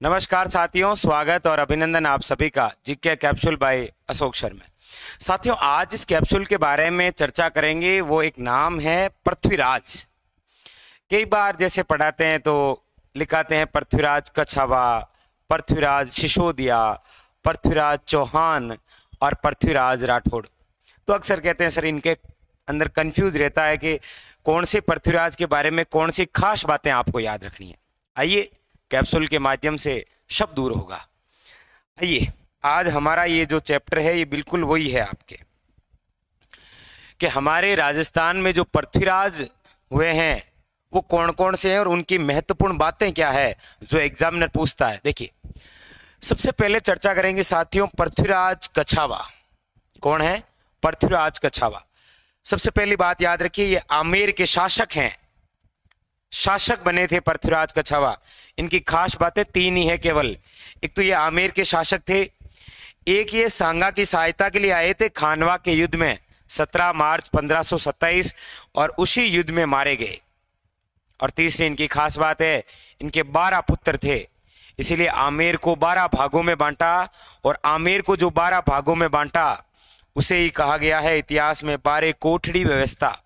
नमस्कार साथियों, स्वागत और अभिनंदन आप सभी का GK capsule by Ashok Sharma. साथियों, आज इस कैप्सूल के बारे में चर्चा करेंगे। वो एक नाम है पृथ्वीराज। कई बार जैसे पढ़ाते हैं तो लिखाते हैं, पृथ्वीराज कछावा पृथ्वीराज सिसोदिया, पृथ्वीराज चौहान और पृथ्वीराज राठौड़। तो अक्सर कहते हैं, सर, इनके अंदर कंफ्यूज रहता है कि कौन से पृथ्वीराज के बारे में कौन सी खास बातें आपको याद रखनी है। आइए कैप्सूल के माध्यम से शब्द दूर होगा। आइए, आज हमारा ये जो चैप्टर है, ये बिल्कुल वही है आपके। कि हमारे राजस्थान में जो पृथ्वीराज हुए हैं, वो कौन कौन से हैं और उनकी महत्वपूर्ण बातें क्या है, जो एग्जामिनर पूछता है। देखिए, सबसे पहले चर्चा करेंगे साथियों, पृथ्वीराज कछावा। कौन है? पृथ्वीराज कछावा। सबसे पहली बात याद रखिए, ये आमेर के शासक हैं। शासक बने थे पृथ्वीराज कछावा। इनकी खास बातें तीन ही है केवल। एक तो ये आमेर के शासक थे, एक ये सांगा की सहायता के लिए आए थे खानवा के युद्ध में 17 मार्च 1527 और उसी युद्ध में मारे गए। और तीसरी इनकी खास बात है, इनके 12 पुत्र थे। इसीलिए आमेर को 12 भागों में बांटा, और आमेर को जो 12 भागों में बांटा, उसे ही कहा गया है इतिहास में बारह कोठड़ी व्यवस्था।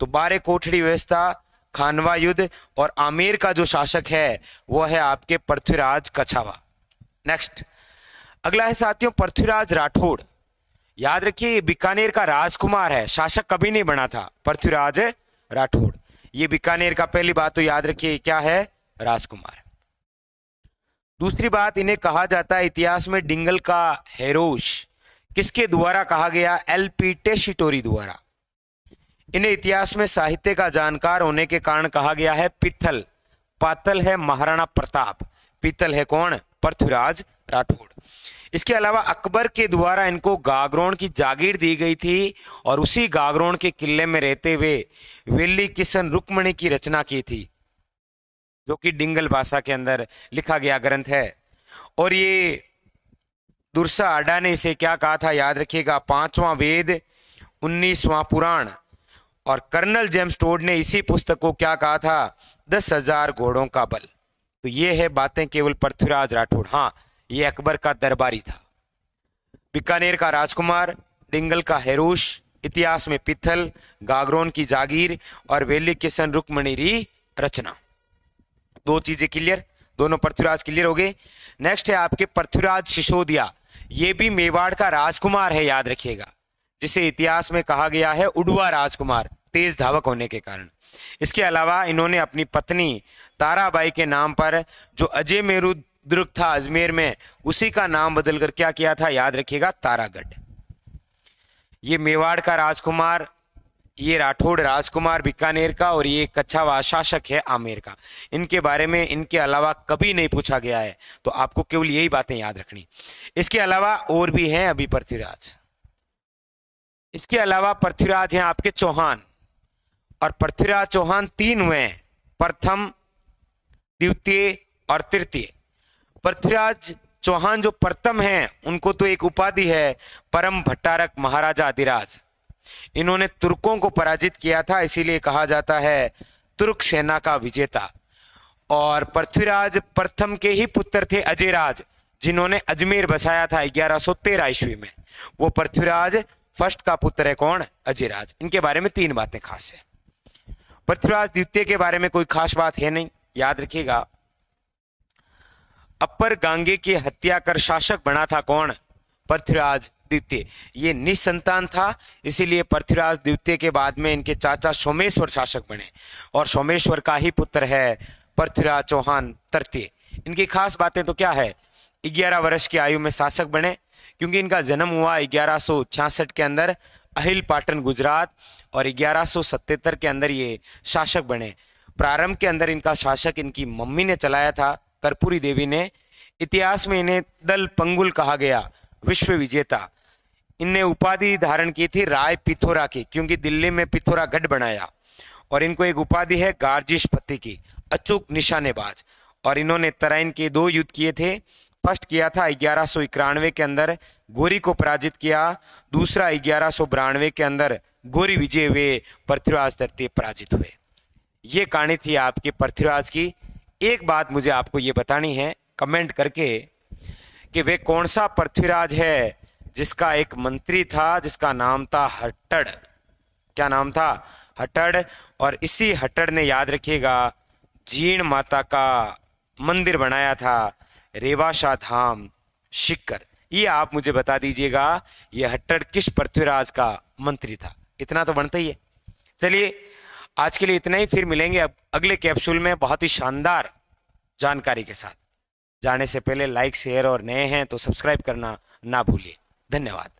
तो बारह कोठड़ी व्यवस्था खानवा युद्ध और आमेर का जो शासक है वह है आपके पृथ्वीराज कछावा। नेक्स्ट अगला है साथियों, पृथ्वीराज राठौड़। याद रखिए बीकानेर का राजकुमार है। शासक कभी नहीं बना था, पृथ्वीराज राठौड़। ये बीकानेर का पहली बात तो याद रखिए क्या है? राजकुमार। दूसरी बात, इन्हें कहा जाता है इतिहास में डिंगल का हेरोश। किसके द्वारा कहा गया? एल पी टेशिटोरी द्वारा। इन्हें इतिहास में साहित्य का जानकार होने के कारण कहा गया है पित्थल पातल है महाराणा प्रताप। पित्तल है कौन? पृथ्वीराज राठौड़। इसके अलावा अकबर के द्वारा इनको गागरोन की जागीर दी गई थी और उसी गागरोन के किले में रहते हुए वेली किशन रुक्मणी की रचना की थी, जो कि डिंगल भाषा के अंदर लिखा गया ग्रंथ है। और ये दुर्सा अड्डा ने इसे क्या कहा था? याद रखिएगा, पांचवा वेद, उन्नीसवां पुराण। और कर्नल जेम्स टोड ने इसी पुस्तक को क्या कहा था? दस हज़ार घोड़ों का बल। तो ये है बातें केवल पृथ्वीराज राठौड़। हाँ ये अकबर का दरबारी था। बीकानेर का राजकुमार, डिंगल का हेरूश, इतिहास में पिथल, गागरोन की जागीर और वेली किशन रुकमणिरी रचना। दो चीज़ें क्लियर दोनों पृथ्वीराज क्लियर हो गए। नेक्स्ट है आपके पृथ्वीराज सिसोदिया। ये भी मेवाड़ का राजकुमार है, याद रखिएगा। जिसे इतिहास में कहा गया है उडुआ राजकुमार, तेज धावक होने के कारण। इसके अलावा इन्होंने अपनी पत्नी ताराबाई के नाम पर, जो अजय मेरू दुर्ग था अजमेर में, उसी का नाम बदलकर क्या किया था, याद रखिएगा, तारागढ़। ये मेवाड़ का राजकुमार, ये राठौड़ राजकुमार बीकानेर का और ये कच्छावा शासक है आमेर का। इनके बारे में, इनके अलावा कभी नहीं पूछा गया है तो आपको केवल यही बातें याद रखनी। इसके अलावा और भी हैं अभी पृथ्वीराज। इसके अलावा पृथ्वीराज हैं आपके चौहान। और पृथ्वीराज चौहान तीन हुए हैं प्रथम, द्वितीय और तृतीय। पृथ्वीराज चौहान जो प्रथम हैं, उनको तो एक उपाधि है, परम भट्टारक महाराजा अधिराज इन्होंने तुर्कों को पराजित किया था, इसीलिए कहा जाता है तुर्क सेना का विजेता। और पृथ्वीराज प्रथम के ही पुत्र थे अजयराज, जिन्होंने अजमेर बसाया था ग्यारह सौ तेरह ईस्वी में। वो पृथ्वीराज फ़र्स्ट का पुत्र है कौन? अजयराज इनके बारे में तीन बातें खास है। पृथ्वीराज द्वितीय के बारे में कोई खास बात है नहीं। याद रखिएगा अपर गांगे की हत्या कर शासक बना था कौन? पृथ्वीराज द्वितीय। ये निसंतान था, इसीलिए पृथ्वीराज द्वितीय के बाद में इनके चाचा सोमेश्वर शासक बने। और सोमेश्वर का ही पुत्र है पृथ्वीराज चौहान तृतीय। इनकी खास बातें तो क्या है? ग्यारह वर्ष की आयु में शासक बने क्योंकि इनका जन्म हुआ ग्यारह के अंदर अहिल पाटन, गुजरात, और ग्यारह के अंदर ये शासक बने। प्रारंभ के अंदर इनका शासक इनकी मम्मी ने चलाया था, कर्पूरी देवी ने। इतिहास में इन्हें दल पंगुल कहा गया, विश्व विजेता। इनने उपाधि धारण की थी राय पिथोरा की, क्योंकि दिल्ली में पिथोरा गढ़ बनाया। और इनको एक उपाधि है गार्जिश पति की, अचूक निशानेबाज। और इन्होंने तराइन के दो युद्ध किए थे फ़र्स्ट किया था, ग्यारह सौ इक्यानवे के अंदर गोरी को पराजित किया, दूसरा ग्यारह सौ बानवे के अंदर गोरी विजय हुए, पृथ्वीराज धरती पराजित हुए। ये कहानी थी आपके पृथ्वीराज की। एक बात मुझे आपको ये बतानी है, कमेंट करके, कि वे कौन सा पृथ्वीराज है जिसका एक मंत्री था, जिसका नाम था हट्टड़ क्या नाम था? हट्टड़ और इसी हट्टड़ ने याद रखिएगा, जीण माता का मंदिर बनाया था रेवाशा धाम शिक्कर ये आप मुझे बता दीजिएगा ये हट्टड़ किस पृथ्वीराज का मंत्री था। इतना तो बनता ही है। चलिए, आज के लिए इतना ही, फिर मिलेंगे अब अगले कैप्सूल में बहुत ही शानदार जानकारी के साथ। जाने से पहले लाइक शेयर और नए हैं तो सब्सक्राइब करना ना भूलिए। धन्यवाद।